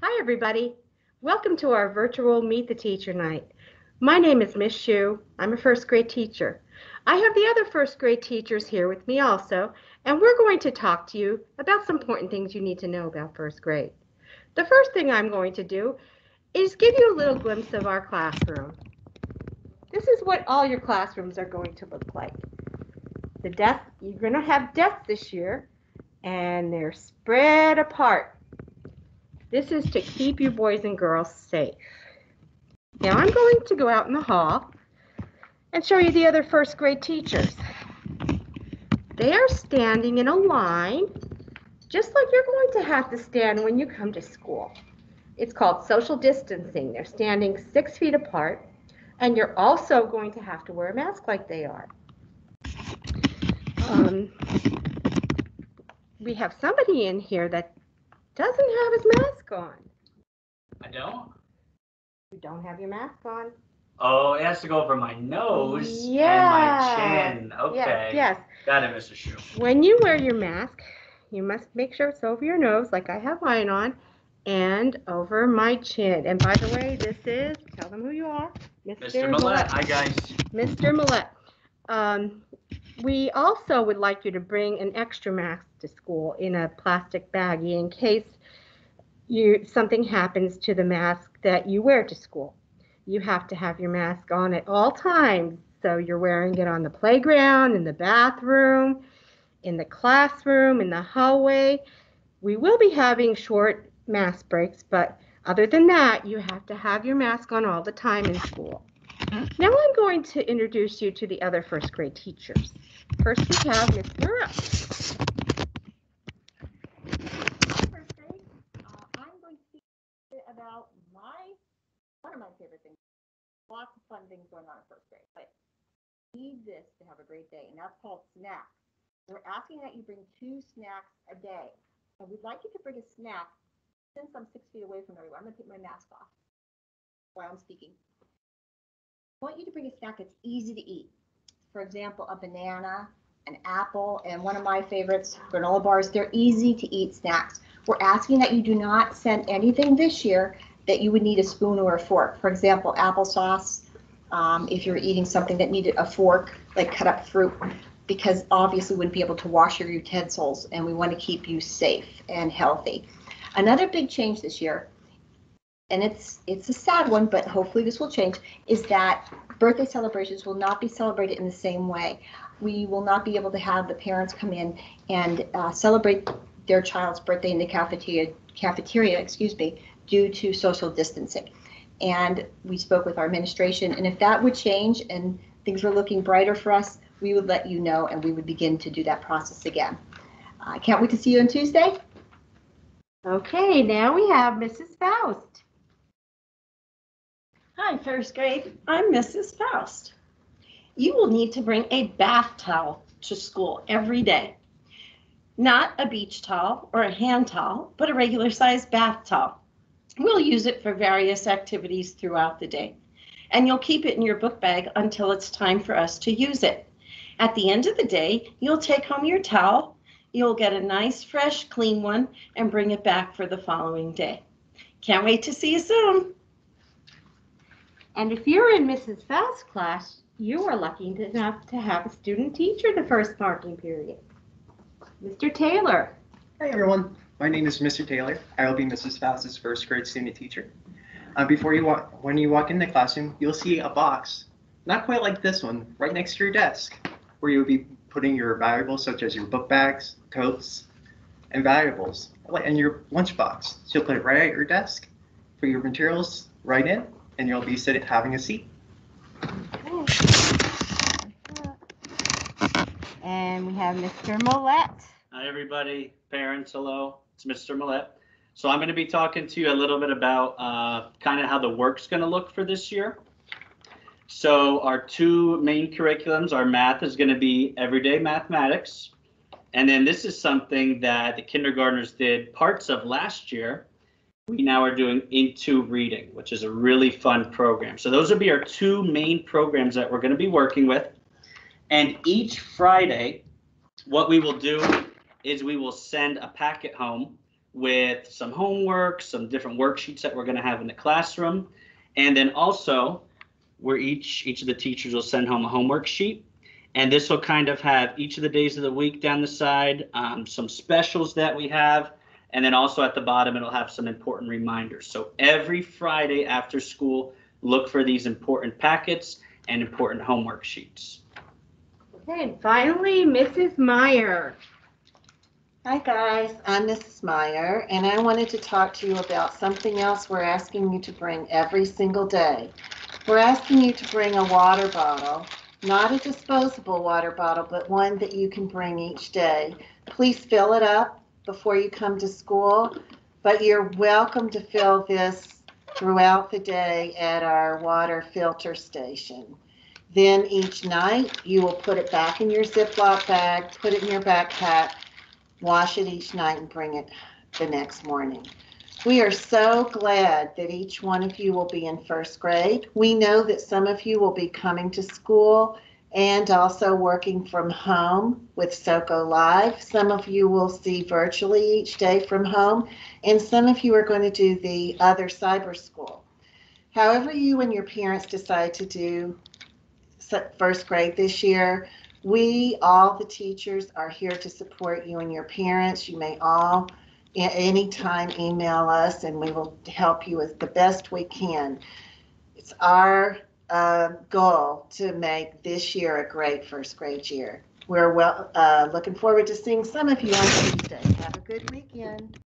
Hi, everybody. Welcome to our virtual Meet the Teacher night. My name is Miss Shu. I'm a first grade teacher. I have the other first grade teachers here with me also, and we're going to talk to you about some important things you need to know about first grade. The first thing I'm going to do is give you a little glimpse of our classroom. This is what all your classrooms are going to look like. The desk, you're going to have desks this year, and they're spread apart. This is to keep you boys and girls safe. Now I'm going to go out in the hall and show you the other first grade teachers. They are standing in a line, just like you're going to have to stand when you come to school. It's called social distancing. They're standing six feet apart, and you're also going to have to wear a mask like they are. Um, we have somebody in here that doesn't have his mask on. I don't? You don't have your mask on. Oh, it has to go over my nose Yeah. and my chin. Okay. Yes, yes. Got it, Mr. Shu. When you wear your mask, you must make sure it's over your nose, like I have mine on, and over my chin. And by the way, this is, tell them who you are, Mr. Millette. Hi, guys. Mr. Millette. Um, we also would like you to bring an extra mask to school in a plastic baggie in case you something happens to the mask that you wear to school. You have to have your mask on at all times. So you're wearing it on the playground, in the bathroom, in the classroom, in the hallway. We will be having short mask breaks, but other than that, you have to have your mask on all the time in school. Now I'm going to introduce you to the other first grade teachers. First we have Miss Burrow. First grade, uh, I'm going to speak about my, one of my Lots of fun things going on in first grade, but need this to have a great day, and that's called snacks. We're asking that you bring two snacks a day. And we'd like you to bring a snack, since I'm six feet away from everyone, I'm gonna take my mask off while I'm speaking. I want you to bring a snack that's easy to eat. For example, a banana, an apple, and one of my favorites, granola bars. They're easy to eat snacks. We're asking that you do not send anything this year that you would need a spoon or a fork. For example, applesauce, um, if you're eating something that needed a fork, like cut up fruit, because obviously wouldn't be able to wash your utensils and we want to keep you safe and healthy. Another big change this year and it's it's a sad one, but hopefully this will change, is that birthday celebrations will not be celebrated in the same way. We will not be able to have the parents come in and uh, celebrate their child's birthday in the cafeteria, cafeteria, excuse me, due to social distancing. And we spoke with our administration, and if that would change and things were looking brighter for us, we would let you know and we would begin to do that process again. I can't wait to see you on Tuesday. Okay, now we have Mrs. Faust. Hi, first grade. I'm Mrs. Faust. You will need to bring a bath towel to school every day. Not a beach towel or a hand towel, but a regular sized bath towel. We'll use it for various activities throughout the day. And you'll keep it in your book bag until it's time for us to use it. At the end of the day, you'll take home your towel, you'll get a nice, fresh, clean one, and bring it back for the following day. Can't wait to see you soon. And if you're in Mrs. Faust's class, you are lucky enough to have a student teacher the first marking period. Mr. Taylor. Hey, everyone, my name is Mr. Taylor. I will be Mrs. Faust's first grade student teacher. Uh, before you walk, when you walk in the classroom, you'll see a box, not quite like this one, right next to your desk, where you'll be putting your valuables such as your book bags, coats, and valuables, and your lunchbox. So you'll put it right at your desk, put your materials right in, and you'll be sitting having a seat. And we have Mr. Millette. Hi, everybody. Parents, hello. It's Mr. Millette. So I'm going to be talking to you a little bit about uh, kind of how the work's going to look for this year. So our two main curriculums, our math is going to be everyday mathematics. And then this is something that the kindergartners did parts of last year. We now are doing into reading, which is a really fun program. So those will be our two main programs that we're going to be working with. And each Friday, what we will do is we will send a packet home with some homework, some different worksheets that we're going to have in the classroom. And then also, where each each of the teachers will send home a homework sheet. And this will kind of have each of the days of the week down the side, um, some specials that we have, and then also at the bottom, it'll have some important reminders. So every Friday after school, look for these important packets and important homework sheets. Okay, and finally, Mrs. Meyer. Hi, guys. I'm Mrs. Meyer, and I wanted to talk to you about something else we're asking you to bring every single day. We're asking you to bring a water bottle, not a disposable water bottle, but one that you can bring each day. Please fill it up before you come to school, but you're welcome to fill this throughout the day at our water filter station. Then each night, you will put it back in your Ziploc bag, put it in your backpack, wash it each night and bring it the next morning. We are so glad that each one of you will be in first grade. We know that some of you will be coming to school and also working from home with SOCO Live. Some of you will see virtually each day from home, and some of you are going to do the other cyber school. However, you and your parents decide to do first grade this year, we, all the teachers, are here to support you and your parents. You may all, at any time, email us and we will help you as the best we can. It's our uh, goal to make this year a great first grade year. We're well, uh, looking forward to seeing some of you on Tuesday. Have a good weekend.